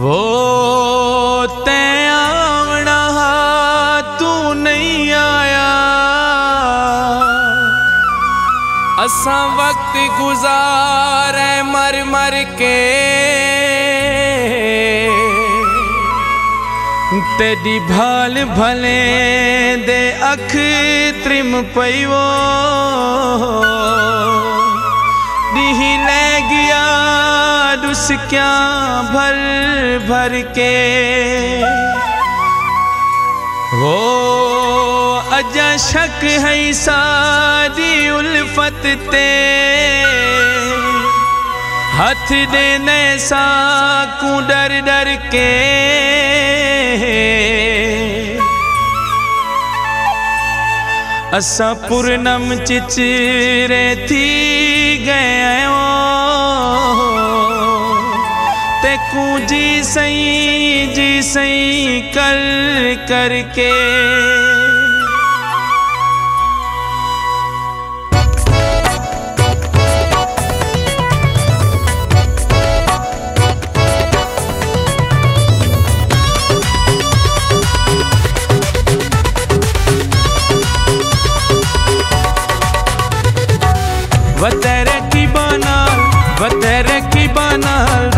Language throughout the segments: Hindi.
वो तैं आवना तू नहीं आया। असा वक्त गुजार मर मर के। तेरी भाल भले दे अख त्रिम पईवो। ॾींहुं न गया क्या भर भर के? हो अजा शक है सारी उल्फत ते। हथ देने साकू डर डर के। असा पूर्णम चिचरे थी गए जी सही जी सही कर करके। वतेरे की बनाल वतेरे की बनाल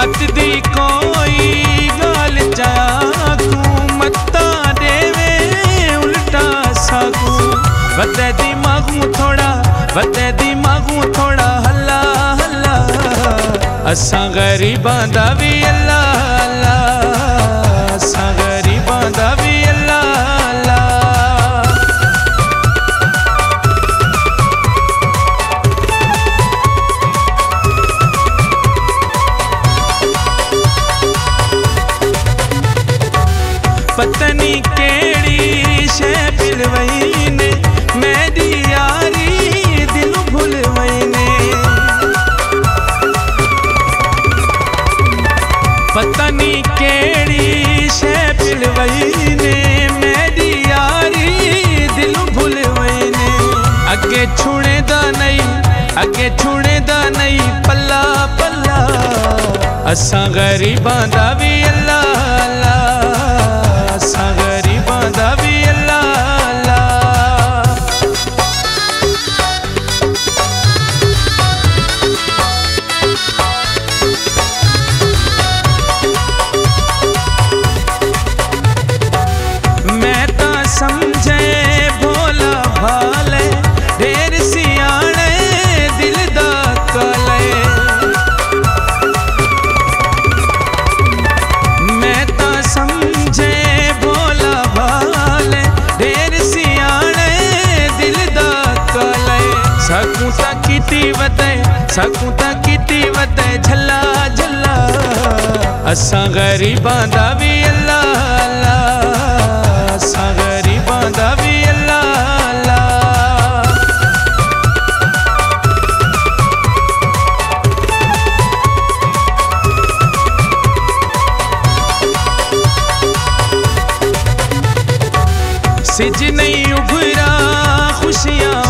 मत दी कोई गाल चाया खू मता देवे उल्टा सकू वते दिमागू थोड़ा वते दिमागू थोड़ा हल्ला हल्ला असां गरीबां दा भी अल्लाह अल्लाह पतनी केड़ी शे पिलवई ने मेरी यारी दिल भुल ने पतनी केड़ी शे ने मेरी यारी दिल भुल ने अगे छुड़े दा नहीं अगे छुड़े दा नहीं, पल्ला पल्ला। असां गरीबां दा भी अल्लाह वते सकूँ ता कीती वते झल्ला झल्ला. असां गरीबां दा भी अल्लाह अल्लाह असां सिज नहीं उभरा खुशियाँ